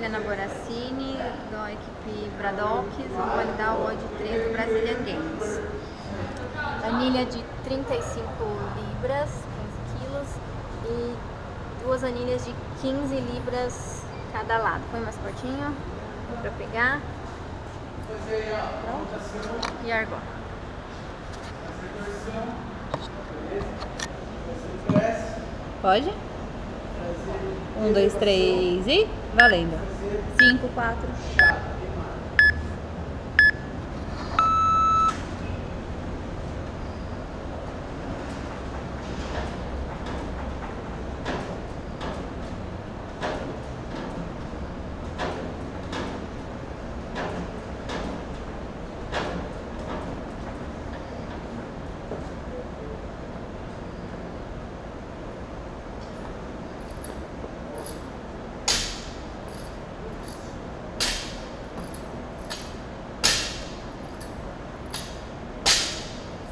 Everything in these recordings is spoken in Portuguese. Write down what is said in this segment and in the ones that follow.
Juliana Boracini, da equipe Bradox, vou validar o odd 3 do Brazilian Games. Anilha de 35 libras, 15 quilos, e duas anilhas de 15 libras cada lado. Põe mais pertinho para pegar. Pronto. E argó. Pode? Um, dois, três e valendo. Cinco, quatro.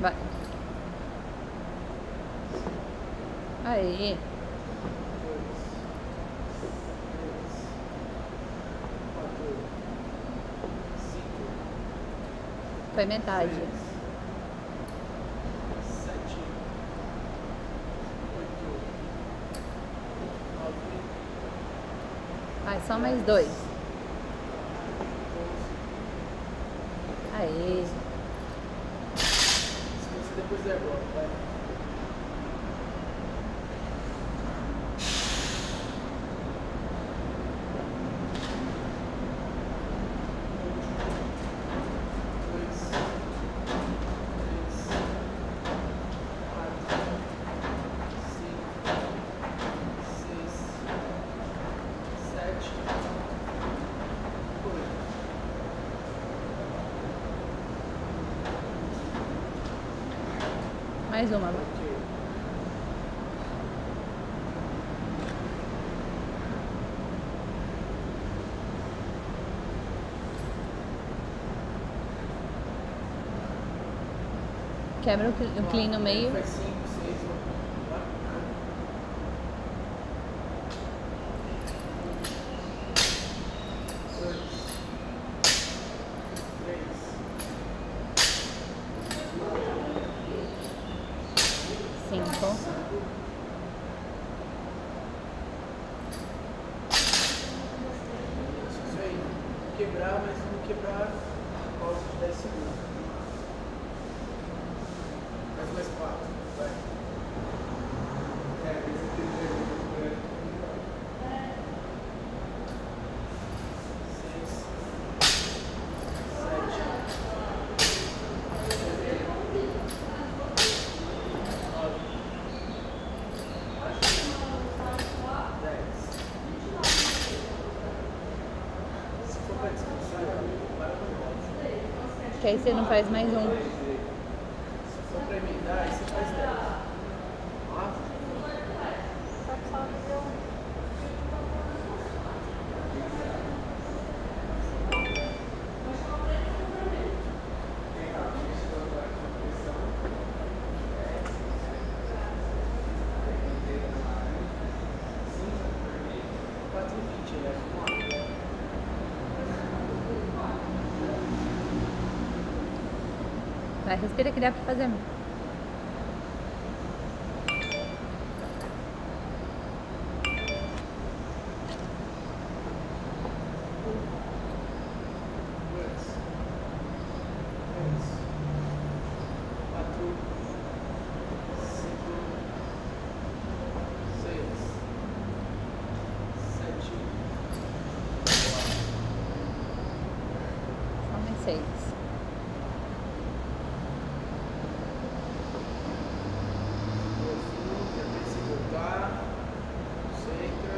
Vai. Aí. Foi metade. Vai, só mais dois. Aí. that role play? Mais uma. Quebra o clean no meio. Cinco. Quebrar, mas não quebrar a pausa de 10 segundos. Mais mais 4, vai. Seis, sete, nove, dez. Se for para descansar, para no volta. Que aí você não faz mais um. Se for para emendar, aí você faz 10. Ó, quatro e vinte, né? Vamos lá. Vai, respira que dá pra fazer. Dois, três, quatro, cinco, seis, sete, Só mais seis. oito, depois se voltar, centra,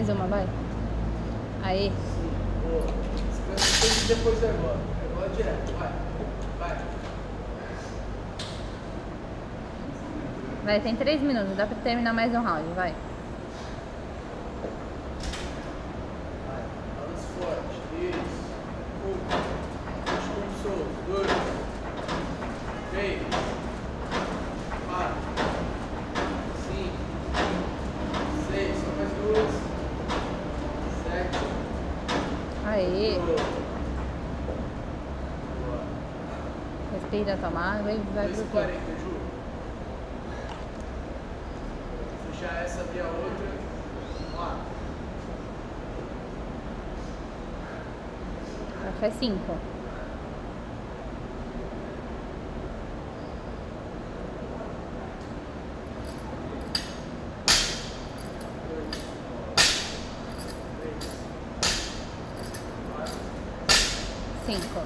Mais uma, vai. Aí. Boa. Descansa depois agora. Agora direto. Vai. Vai. Vai, tem três minutos. Dá pra terminar mais um round. Vai. Balança forte. Isso. Um. Puxa um solto. Dois. Três. Quatro. Cinco. Seis. Só mais duas. Sete. Aí. Respira, toma água e vai pro 2,40, quê? Fechar essa, abrir a outra. Vamos lá. Café 5. Cinco.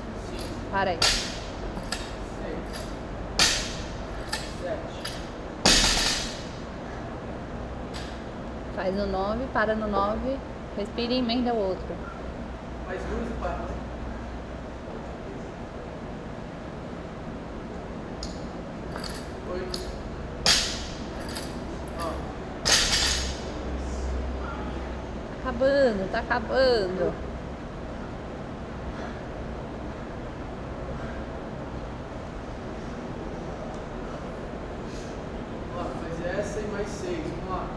Para aí. Seis. Sete. Faz o 9, para no 9. Respira e emenda o outro. Mais duas e para. Oito. Nove. Acabando, tá acabando. Vamos lá, faz essa e mais seis. Vamos lá.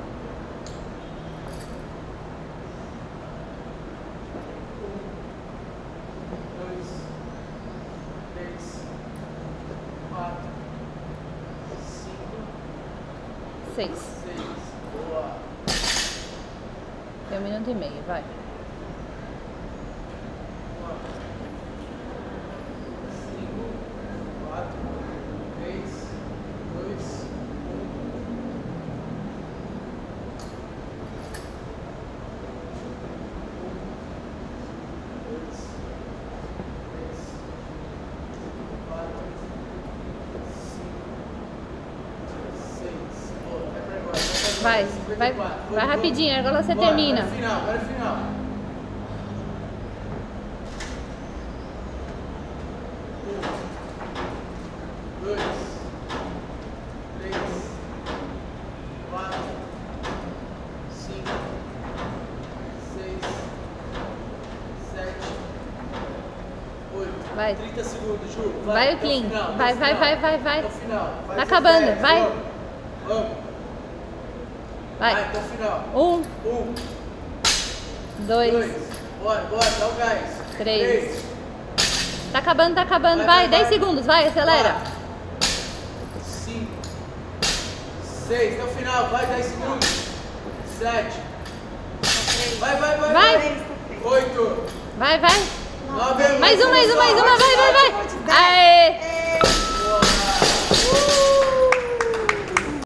Um, dois, três, quatro, cinco, 6. seis. Boa. Tem um minuto e meio, vai. Vamos lá. Cinco, quatro, três, dois, um. dois, três, quatro, cinco, seis. Boa, vai pra agora. Vai, vai, 54. vai rapidinho, agora você Bora, termina. Agora é final, agora é final. Um, dois, três, quatro, cinco, seis, sete, oito. Vai. 30 segundos, Ju. Vai o até clean. final, Vai, o vai, final. vai, vai, vai. O. Faz Tá acabando, 10, vai. Vamos. Vai, Vai. até o final. Um, Um, dois, dois, bora, bora, dá o gás. Três. Tá acabando, tá acabando. Vai, Vai, vai, 10 vai. segundos, vai, acelera. quatro, Cinco, seis, até o final, vai, 10 segundos. Sete. Vai, vai, vai. Vai. Oito. Vai, vai. Nove. Mais um, mais um, mais uma, vai, vai, vai. Aê!